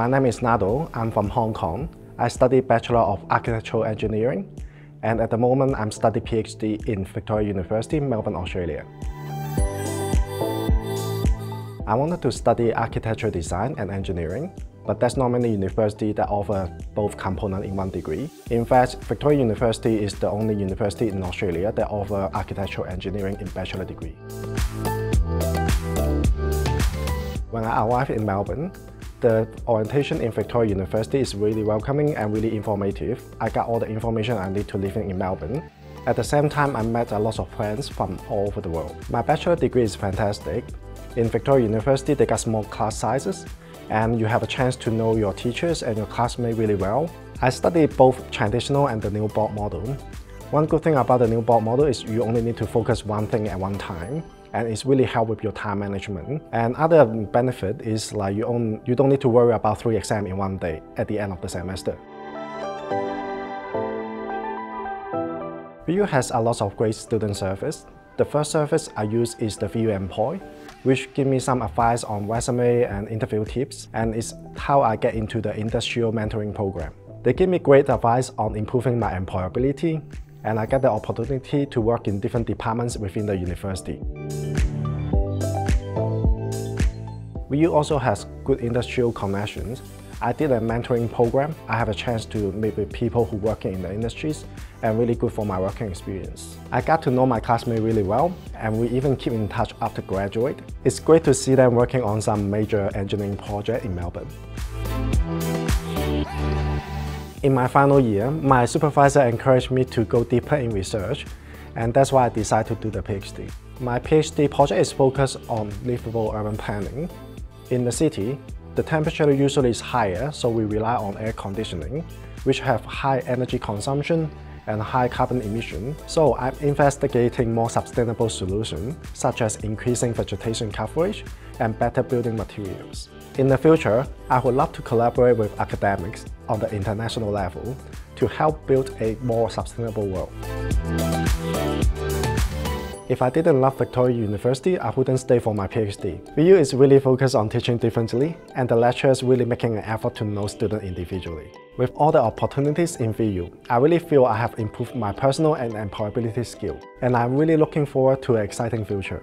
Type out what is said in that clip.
My name is Nardo. I'm from Hong Kong. I study Bachelor of Architectural Engineering and at the moment I'm studying PhD in Victoria University, Melbourne, Australia. I wanted to study architecture design and engineering, but there's not many universities that offer both components in one degree. In fact, Victoria University is the only university in Australia that offer architectural engineering in bachelor degree. When I arrived in Melbourne, the orientation in Victoria University is really welcoming and really informative. I got all the information I need to living in Melbourne. At the same time, I met a lot of friends from all over the world. My bachelor degree is fantastic. In Victoria University, they got small class sizes, and you have a chance to know your teachers and your classmates really well. I studied both traditional and the new block model. One good thing about the new block model is you only need to focus one thing at one time and it's really help with your time management. And other benefit is like you, own, you don't need to worry about three exams in one day at the end of the semester. VU has a lot of great student service. The first service I use is the VU Employ, which give me some advice on resume and interview tips, and it's how I get into the industrial mentoring program. They give me great advice on improving my employability, and I get the opportunity to work in different departments within the university. VU also has good industrial connections. I did a mentoring program. I have a chance to meet with people who work in the industries and really good for my working experience. I got to know my classmates really well and we even keep in touch after graduate. It's great to see them working on some major engineering project in Melbourne. In my final year, my supervisor encouraged me to go deeper in research, and that's why I decided to do the PhD. My PhD project is focused on livable urban planning. In the city, the temperature usually is higher, so we rely on air conditioning, which have high energy consumption and high carbon emission. So I'm investigating more sustainable solutions, such as increasing vegetation coverage and better building materials. In the future, I would love to collaborate with academics on the international level to help build a more sustainable world. If I didn't love Victoria University, I wouldn't stay for my PhD. VU is really focused on teaching differently, and the lecturers really making an effort to know students individually. With all the opportunities in VU, I really feel I have improved my personal and employability skill, and I'm really looking forward to an exciting future.